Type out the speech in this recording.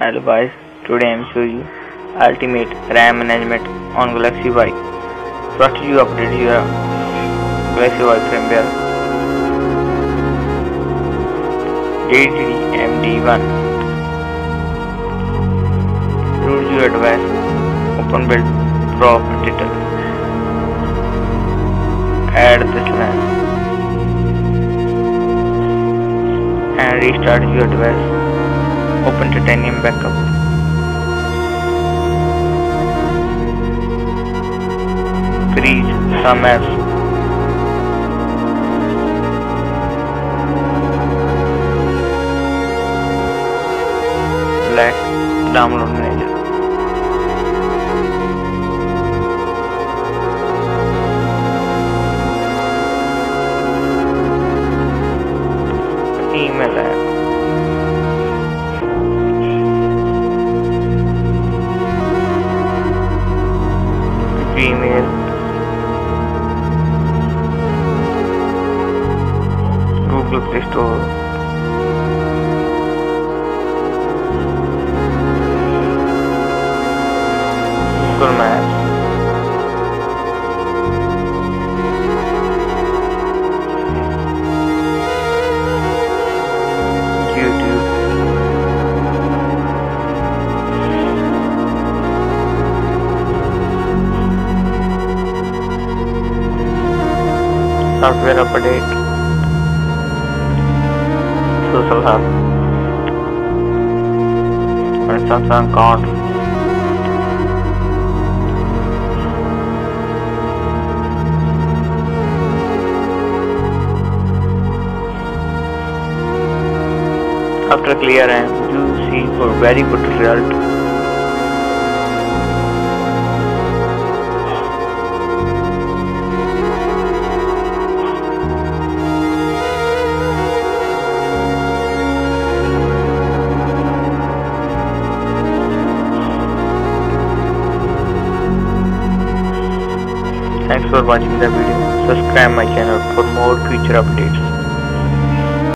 Hello guys, today I am showing you. Ultimate RAM management on Galaxy Y. First you update your Galaxy Y firmware DDMD1 Root your device, open build Pro editor add this LAN and restart your device open titanium backup freeze some apps black download manager. Email app Gmail Google Play Store Google Maps software update. Social hub and Samsung account after clear RAM you see for very good result Thanks for watching the video. Subscribe my channel for more future updates.